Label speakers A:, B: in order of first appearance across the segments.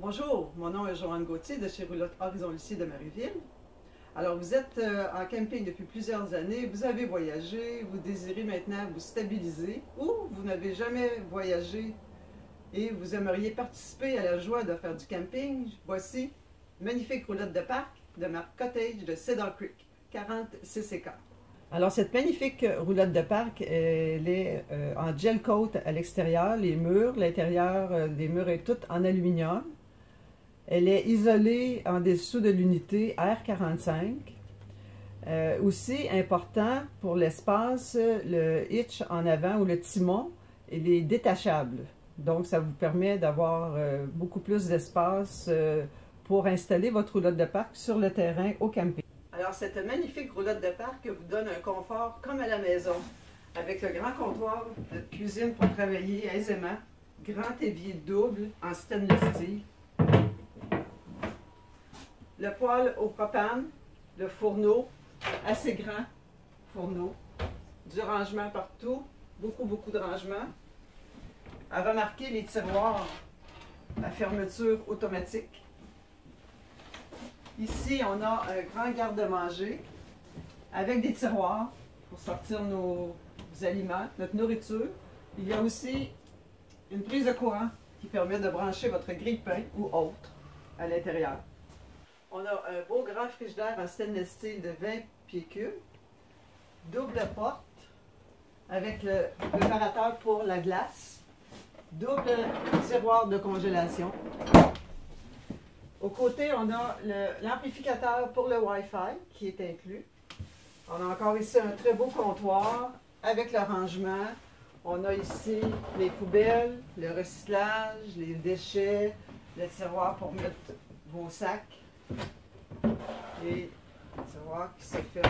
A: Bonjour, mon nom est Joanne Gauthier de chez Roulotte Horizon Lucie de Marieville. Alors, vous êtes euh, en camping depuis plusieurs années, vous avez voyagé, vous désirez maintenant vous stabiliser ou vous n'avez jamais voyagé et vous aimeriez participer à la joie de faire du camping. Voici magnifique roulotte de parc de marque Cottage de Cedar Creek, 40 CCK. Alors, cette magnifique roulotte de parc, elle est euh, en gel coat à l'extérieur, les murs, l'intérieur euh, des murs est tout en aluminium. Elle est isolée en dessous de l'unité R45. Euh, aussi important pour l'espace, le hitch en avant ou le timon, il est détachable. Donc, ça vous permet d'avoir beaucoup plus d'espace pour installer votre roulotte de parc sur le terrain au camping. Alors, cette magnifique roulotte de parc vous donne un confort comme à la maison, avec le grand comptoir de cuisine pour travailler aisément, grand évier double en stainless steel, le poêle au propane, le fourneau, assez grand fourneau, du rangement partout, beaucoup, beaucoup de rangement. À remarquer les tiroirs à fermeture automatique. Ici, on a un grand garde-manger avec des tiroirs pour sortir nos aliments, notre nourriture. Il y a aussi une prise de courant qui permet de brancher votre grille-pain ou autre à l'intérieur. On a un beau grand frigidaire en stainless steel de 20 pieds cubes, double porte avec le préparateur pour la glace, double tiroir de congélation, au côté, on a l'amplificateur pour le Wi-Fi qui est inclus. On a encore ici un très beau comptoir avec le rangement. On a ici les poubelles, le recyclage, les déchets, le tiroir pour mettre vos sacs et le tiroir qui se fait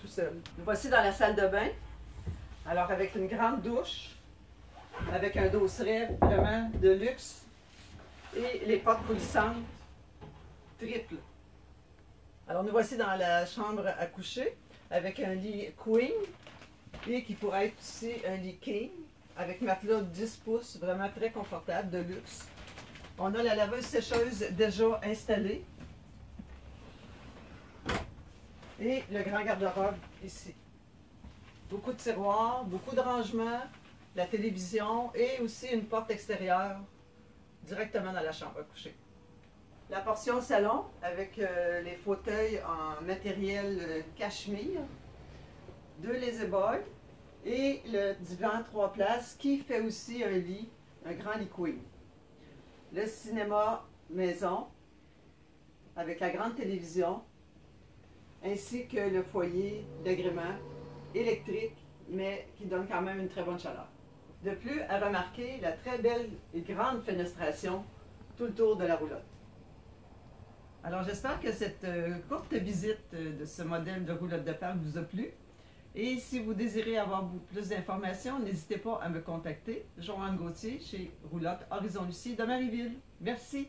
A: tout seul. Nous voici dans la salle de bain. Alors avec une grande douche, avec un dosseret vraiment de luxe et les portes coulissantes triple. Alors nous voici dans la chambre à coucher avec un lit queen et qui pourrait être aussi un lit king avec matelas 10 pouces, vraiment très confortable, de luxe. On a la laveuse sécheuse déjà installée et le grand garde-robe ici. Beaucoup de tiroirs, beaucoup de rangements, la télévision et aussi une porte extérieure directement dans la chambre à coucher. La portion salon avec euh, les fauteuils en matériel euh, cachemire, deux lazy boys et le divan trois places qui fait aussi un lit, un grand lit queen. Le cinéma maison avec la grande télévision ainsi que le foyer d'agrément électrique mais qui donne quand même une très bonne chaleur. De plus, à remarquer la très belle et grande fenestration tout le tour de la roulotte. Alors j'espère que cette euh, courte visite euh, de ce modèle de roulotte de parc vous a plu. Et si vous désirez avoir plus d'informations, n'hésitez pas à me contacter. Joanne Gauthier chez Roulotte Horizon Lucie de Marieville. Merci.